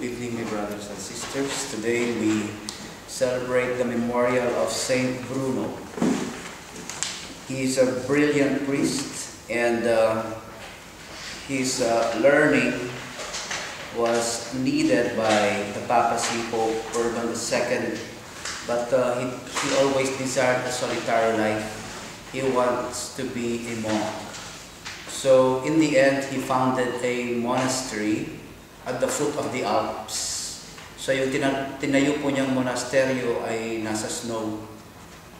Good evening, my brothers and sisters. Today we celebrate the memorial of Saint Bruno. He is a brilliant priest, and uh, his uh, learning was needed by the papacy Pope Urban II. But uh, he, he always desired a solitary life. He wants to be a monk. So in the end, he founded a monastery at the foot of the Alps. So yung tina- tinayo po niyang monasteryo ay nasa snow.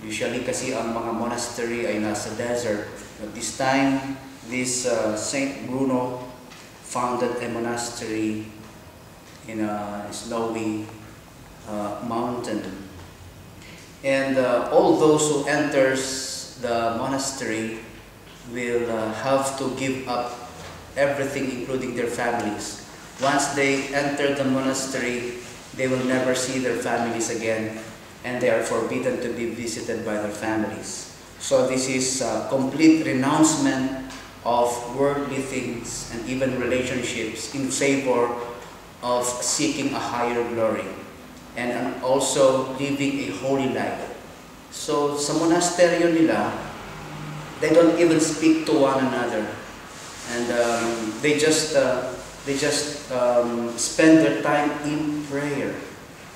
Usually kasi ang mga monastery ay nasa desert. But this time, this uh, Saint Bruno founded a monastery in a snowy uh, mountain. And uh, all those who enters the monastery will uh, have to give up everything including their families. Once they enter the monastery, they will never see their families again and they are forbidden to be visited by their families. So this is a complete renouncement of worldly things and even relationships in favor of seeking a higher glory and also living a holy life. So sa monasteryo nila, they don't even speak to one another. And um, they just, uh, they just um, spend their time in prayer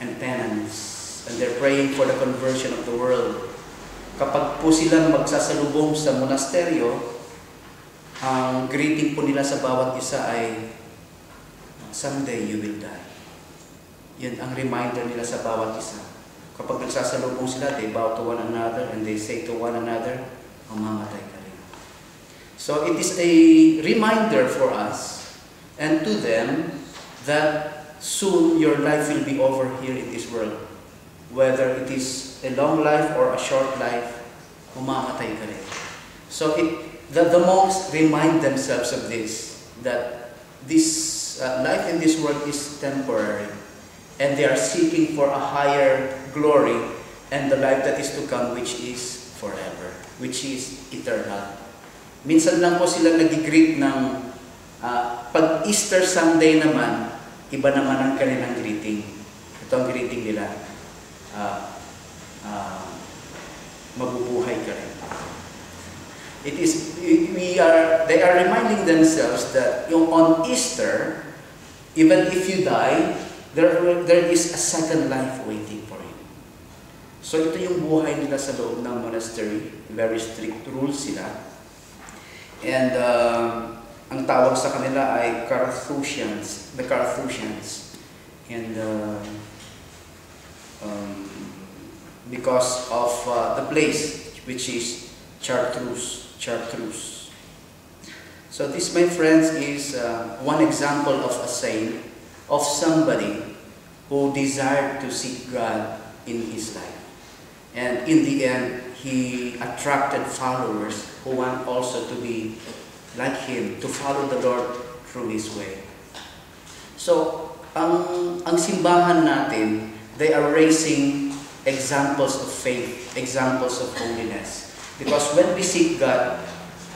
and penance. And they're praying for the conversion of the world. Kapag po sila magsasalubong sa monasteryo, ang greeting po nila sa bawat isa ay, someday you will die. Yun ang reminder nila sa bawat isa. Kapag nagsasalubong sila, they bow to one another and they say to one another, mamamatay ka rin. So it is a reminder for us and to them that soon your life will be over here in this world. Whether it is a long life or a short life, mamamatay ka rin. So it, the, the monks remind themselves of this, that this uh, life in this world is temporary and they are seeking for a higher glory and the life that is to come which is forever, which is eternal. Minsan lang po sila nag-greet ng uh, pag Easter Sunday naman, iba naman ang kanilang greeting. Ito ang greeting nila. Uh, uh, mabubuhay ka rin. It is, we are, they are reminding themselves that yung on Easter, even if you die, there, there is a second life waiting for you. So ito yung buhay nila sa loob ng monastery. Very strict rules sila. And uh, ang tawag sa kanila ay Carthusians, the Carthusians. And uh, um, because of uh, the place which is Chartreuse, Chartreuse. So this, my friends, is uh, one example of a saint, of somebody who desired to seek God in his life. And in the end, he attracted followers who want also to be like him, to follow the Lord through his way. So, ang, ang simbahan natin, they are raising examples of faith, examples of holiness. Because when we seek God,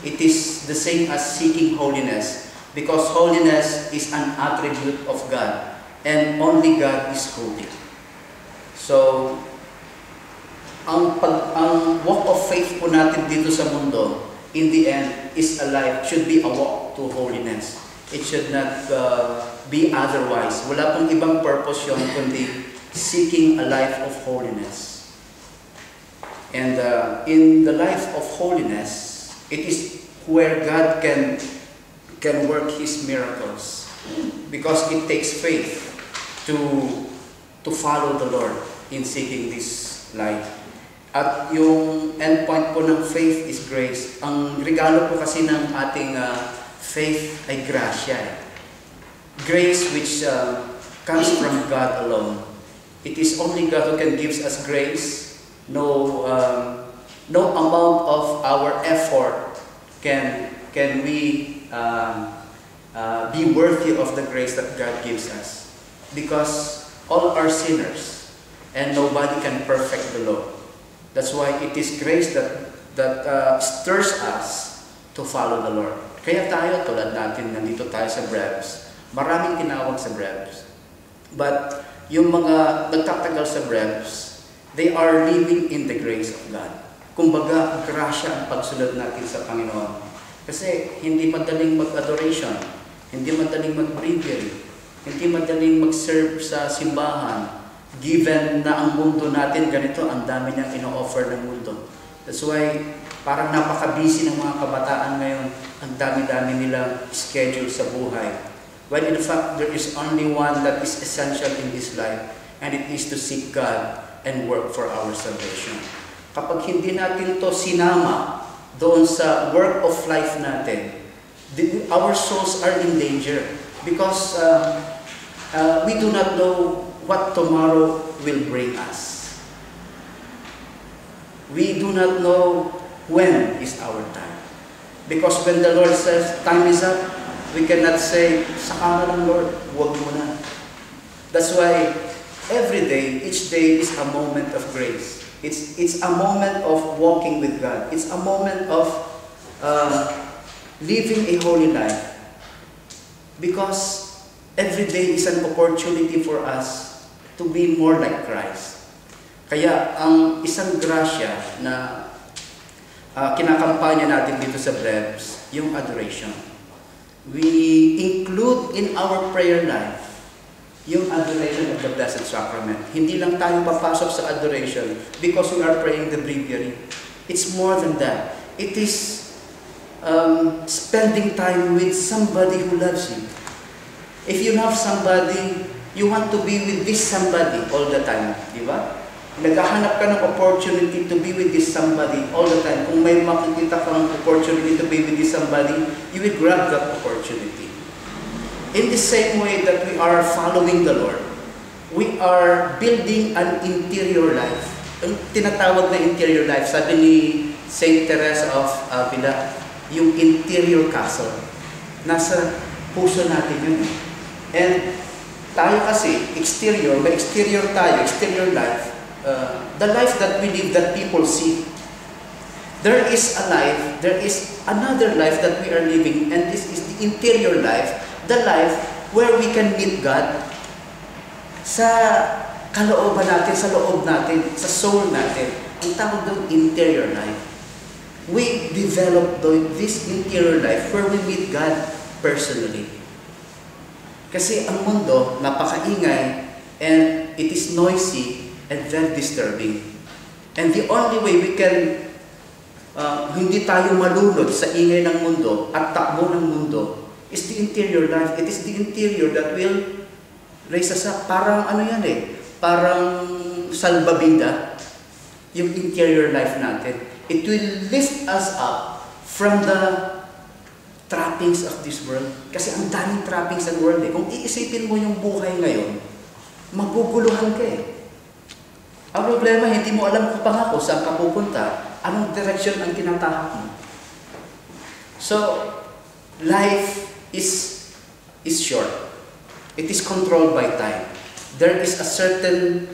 it is the same as seeking holiness. Because holiness is an attribute of God. And only God is holy. So, ang, pag, ang walk of faith po natin dito sa mundo, in the end, is a life, should be a walk to holiness. It should not uh, be otherwise. Wala pong ibang purpose yun, kundi seeking a life of holiness. And uh, in the life of holiness, it is where God can, can work His miracles. Because it takes faith to, to follow the Lord in seeking this life. At yung endpoint po ng faith is grace. Ang regalo po kasi ng ating uh, faith ay grasya. Eh. Grace which uh, comes from God alone. It is only God who can give us grace. No, um, no amount of our effort can, can we um, uh, be worthy of the grace that God gives us. Because all are sinners and nobody can perfect the law. That's why it is grace that, that uh, stirs us to follow the Lord. Kaya tayo, tulad natin, nandito tayo sa Breves. Maraming tinawag sa Breves. But yung mga nagtatagal sa breaths, they are living in the grace of God. Kumbaga, grasya ang pagsunod natin sa Panginoon. Kasi hindi madaling mag-adoration, hindi madaling mag-breviary, hindi madaling mag-serve sa simbahan, given na ang mundo natin ganito, ang dami niyang ino-offer ng mundo. That's why, parang napaka-busy ng mga kabataan ngayon, ang dami-dami nilang schedule sa buhay. When in fact, there is only one that is essential in this life, and it is to seek God and work for our salvation. Kapag hindi natin to sinama doon sa work of life natin, our souls are in danger because uh, uh, we do not know what tomorrow will bring us. We do not know when is our time. Because when the Lord says, time is up, We cannot say, saka na lang Lord, huwag mo na. That's why every day, each day is a moment of grace. It's, it's a moment of walking with God. It's a moment of uh, living a holy life. Because every day is an opportunity for us to be more like Christ. Kaya ang isang grasya na uh, kinakampanya natin dito sa Breves, yung adoration we include in our prayer life yung adoration of the Blessed Sacrament. Hindi lang tayo papasok sa adoration because we are praying the breviary. It's more than that. It is um, spending time with somebody who loves you. If you love somebody, you want to be with this somebody all the time. Di ba? Naghahanap ka ng opportunity to be with this somebody all the time. Kung may makikita kang opportunity to be with this somebody, you will grab that opportunity. In the same way that we are following the Lord, we are building an interior life. Ang tinatawag na interior life, sabi ni St. Teresa of Avila, yung interior castle. Nasa puso natin yun. And tayo kasi, exterior, may exterior tayo, exterior life, uh, the life that we live that people see. There is a life, there is another life that we are living, and this is the interior life, the life where we can meet God sa kalooban natin, sa loob natin, sa soul natin. Ang tawag doon, interior life. We develop this interior life where we meet God personally. Kasi ang mundo, napakaingay, and it is noisy, and very disturbing. And the only way we can uh, hindi tayo malunod sa ingay ng mundo at takbo ng mundo is the interior life. It is the interior that will raise us up. Parang ano yan eh, parang salbabida, yung interior life natin. It will lift us up from the trappings of this world. Kasi ang daming trappings sa world eh. Kung iisipin mo yung buhay ngayon, maguguluhan ka eh. Ang problema, hindi mo alam kung pangako saan ka pupunta, anong direction ang tinatahak mo. So, life is is short. It is controlled by time. There is a certain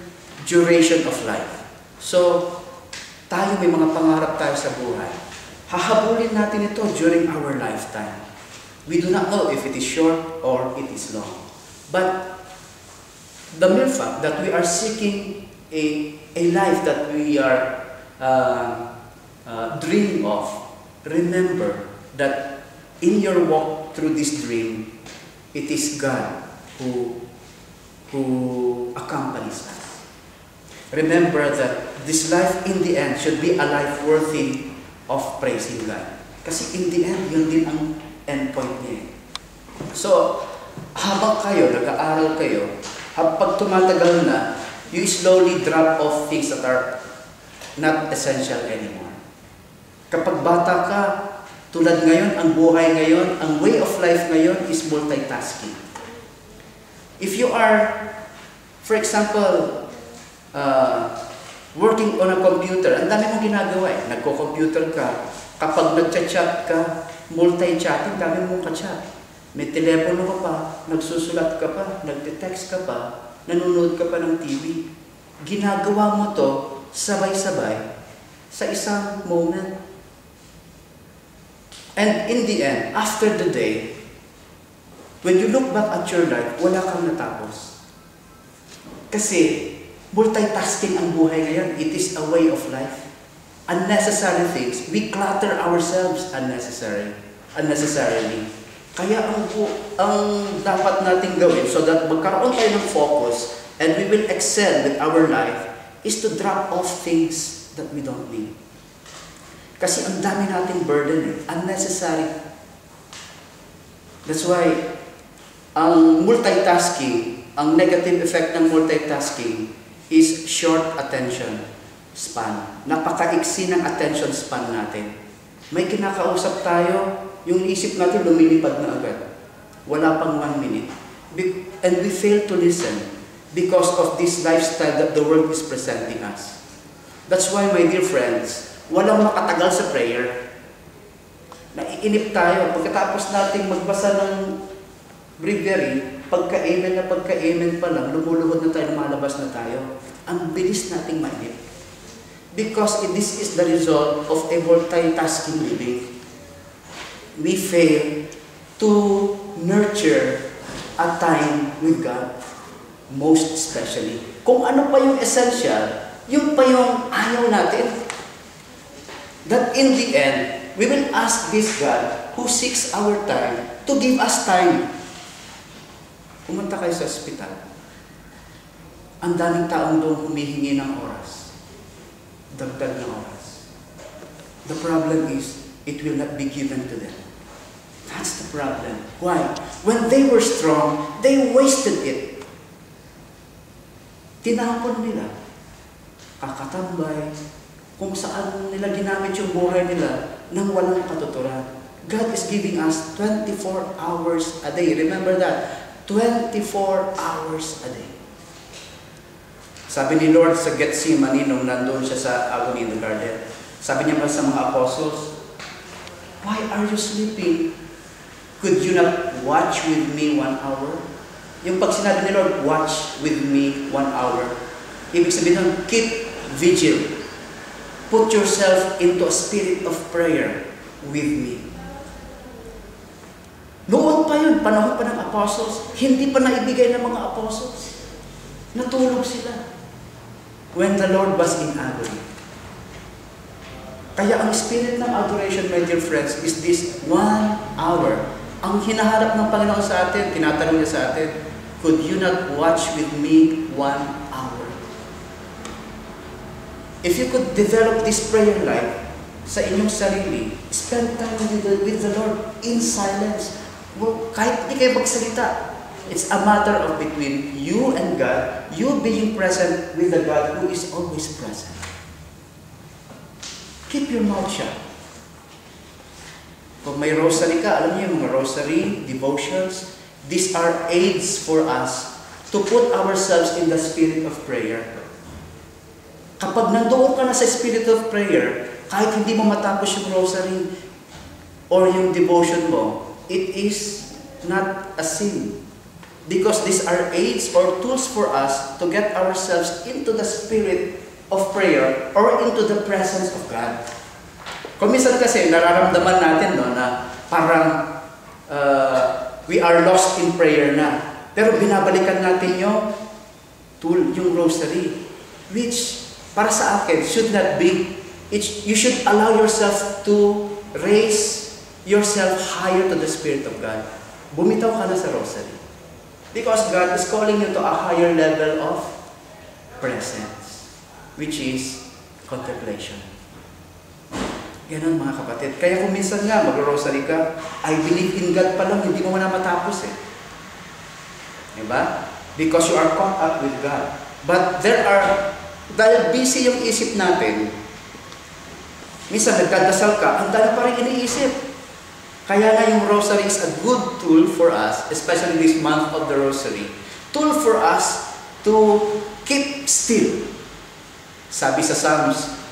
duration of life. So, tayo may mga pangarap tayo sa buhay. Hahabulin natin ito during our lifetime. We do not know if it is short or it is long. But the mere fact that we are seeking a, a life that we are uh, uh, dreaming of, remember that in your walk through this dream, it is God who, who accompanies us. Remember that this life in the end should be a life worthy of praising God. Kasi in the end, yun din ang end point niya. So, habang kayo, nag-aaral kayo, pag tumatagal na, you slowly drop off things that are not essential anymore. Kapag bata ka, tulad ngayon, ang buhay ngayon, ang way of life ngayon is multitasking. If you are, for example, uh, working on a computer, ang dami mong ginagawa eh. Nagko-computer ka. Kapag nagchat-chat ka, multi-chatting, dami mong ka-chat. May telepono ka pa, nagsusulat ka pa, nagte-text ka pa, nanonood ka pa ng TV, ginagawa mo to sabay-sabay sa isang moment. And in the end, after the day, when you look back at your life, wala kang natapos. Kasi multitasking ang buhay ngayon. It is a way of life. Unnecessary things. We clutter ourselves unnecessary, unnecessarily. Kaya ang, ang dapat nating gawin so that magkaroon tayo ng focus and we will excel with our life is to drop off things that we don't need. Kasi ang dami nating burden eh. Unnecessary. That's why ang multitasking, ang negative effect ng multitasking is short attention span. Napakaiksi ng attention span natin. May kinakausap tayo, yung isip natin lumilipad na agad. Wala pang one minute. And we fail to listen because of this lifestyle that the world is presenting us. That's why, my dear friends, walang makatagal sa prayer. Naiinip tayo. Pagkatapos nating magbasa ng breviary, pagka-amen na pagka-amen pa lang, lumuluhod na tayo, lumalabas na tayo. Ang bilis nating mainip. Because this is the result of a multitasking living. We fail to nurture a time with God, most especially. Kung ano pa yung essential, yung pa yung ayaw natin. That in the end, we will ask this God who seeks our time to give us time. Pumunta kayo sa ospital. Ang daming taong doon humihingi ng oras. Dagdag na oras. The problem is, it will not be given to them. That's the problem. Why? When they were strong, they wasted it. Tinapon nila. Kakatambay. Kung saan nila ginamit yung buhay nila nang walang katuturan. God is giving us 24 hours a day. Remember that. 24 hours a day. Sabi ni Lord sa Gethsemane nung nandun siya sa agony in the garden. Sabi niya pa sa mga apostles, Why are you sleeping? Could you not watch with me one hour? Yung pag sinabi ni Lord, watch with me one hour. Ibig sabihin nun, keep vigil. Put yourself into a spirit of prayer with me. Noon pa yun, panahon pa ng apostles, hindi pa naibigay ng mga apostles. Natulog sila. When the Lord was in agony. Kaya ang spirit ng adoration, my dear friends, is this one hour. Ang hinaharap ng Panginoon sa atin, tinatanong niya sa atin, could you not watch with me one hour? If you could develop this prayer life sa inyong sarili, spend time with the, with the Lord in silence. Kahit hindi kayo magsalita, it's a matter of between you and God, you being present with the God who is always present. Keep your mouth shut. Kung may rosary ka, alam niyo yung mga rosary, devotions, these are aids for us to put ourselves in the spirit of prayer. Kapag nandoon ka na sa spirit of prayer, kahit hindi mo matapos yung rosary or yung devotion mo, it is not a sin. Because these are aids or tools for us to get ourselves into the spirit of prayer or into the presence of God. Kung minsan kasi nararamdaman natin no, na parang uh, we are lost in prayer na. Pero binabalikan natin yung tool, yung rosary, which para sa akin should not be, it, you should allow yourself to raise yourself higher to the Spirit of God. Bumitaw ka na sa rosary. Because God is calling you to a higher level of presence, which is contemplation. Ganon mga kapatid. Kaya kung minsan nga mag-rosary ka, I believe in God pa lang, hindi mo na matapos eh. Diba? Because you are caught up with God. But there are, dahil busy yung isip natin, minsan nagdadasal ka, ang dami pa rin iniisip. Kaya nga yung rosary is a good tool for us, especially this month of the rosary. Tool for us to keep still. Sabi sa Psalms,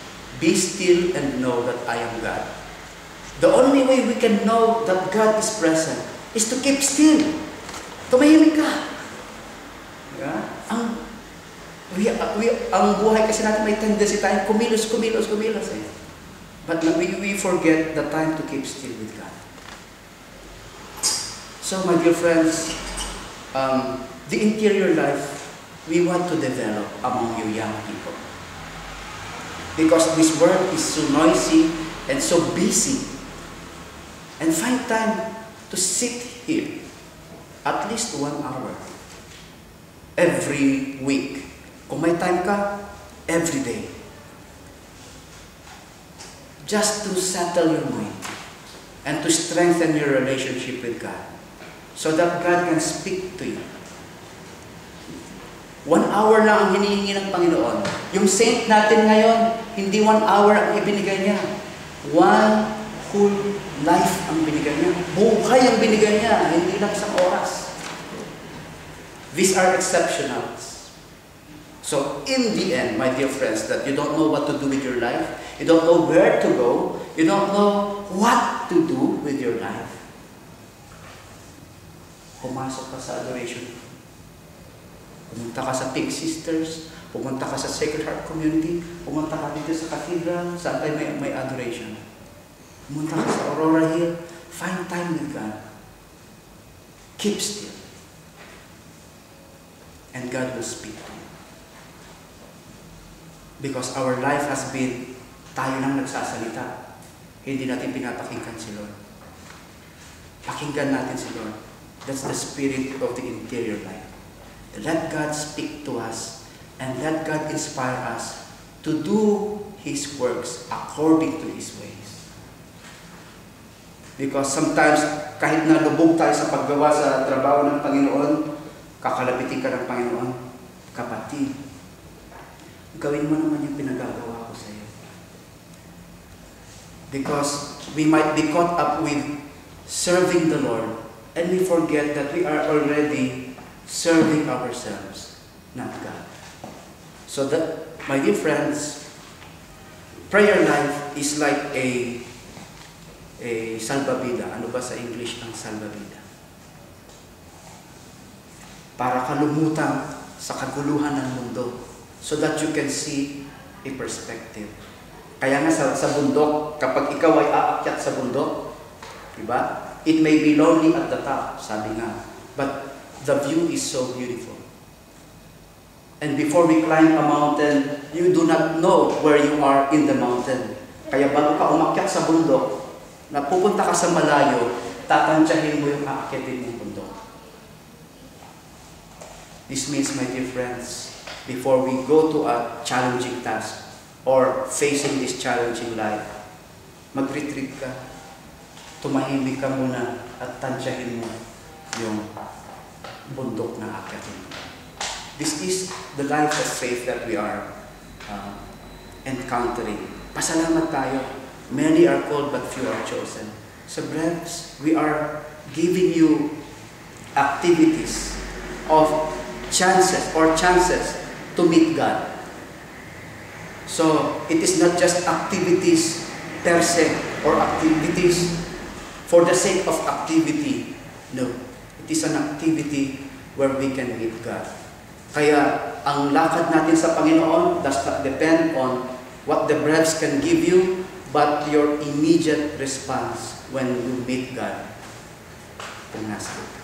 Be still and know that I am God. The only way we can know that God is present is to keep still. Tumahimik ka. Diba? Ang, we, we, ang buhay kasi natin may tendency tayo kumilos, kumilos, kumilos. Eh. But we, we forget the time to keep still with God. So, my dear friends, um, the interior life we want to develop among you young people. Because this world is so noisy and so busy. And find time to sit here at least one hour every week. Kung may time ka, every day. Just to settle your mind and to strengthen your relationship with God so that God can speak to you. One hour lang ang hinihingi ng Panginoon. Yung saint natin ngayon, hindi one hour ang ibinigay niya. One whole life ang binigay niya. Buhay ang binigay niya, hindi lang isang oras. These are exceptionals. So, in the end, my dear friends, that you don't know what to do with your life, you don't know where to go, you don't know what to do with your life, pumasok ka sa adoration. Pumunta ka sa Pink Sisters, pumunta ka sa Sacred Heart Community, pumunta ka dito sa cathedral, saan tayo may, may adoration. Pumunta ka sa Aurora Hill, find time with God. Keep still. And God will speak to you. Because our life has been, tayo nang nagsasalita. Hindi natin pinapakinggan si Lord. Pakinggan natin si Lord. That's the spirit of the interior life. Let God speak to us and let God inspire us to do His works according to His ways. Because sometimes, kahit na lubog tayo sa paggawa sa trabaho ng Panginoon, kakalapitin ka ng Panginoon, kapatid, gawin mo naman yung pinagagawa ko sa iyo. Because we might be caught up with serving the Lord and we forget that we are already serving ourselves, not God. So that, my dear friends, prayer life is like a a salbabida. Ano ba sa English ang salbabida? Para ka lumutang sa kaguluhan ng mundo so that you can see a perspective. Kaya nga sa, sa bundok, kapag ikaw ay aakyat sa bundok, di ba? It may be lonely at the top, sabi nga. But the view is so beautiful. And before we climb a mountain, you do not know where you are in the mountain. Kaya bago ka umakyat sa bundok, na pupunta ka sa malayo, tatantyahin mo yung aakyatin mong bundok. This means, my dear friends, before we go to a challenging task or facing this challenging life, mag-retreat ka, tumahimik ka muna at tansyahin mo yung bundok na aakyatin mo. This is the life of faith that we are uh, encountering. Pasalamat tayo. Many are called but few are chosen. So friends, we are giving you activities of chances or chances to meet God. So it is not just activities per se or activities for the sake of activity. No. It is an activity where we can meet God. Kaya ang lakad natin sa Panginoon does not depend on what the breaths can give you, but your immediate response when you meet God. Kung nasa.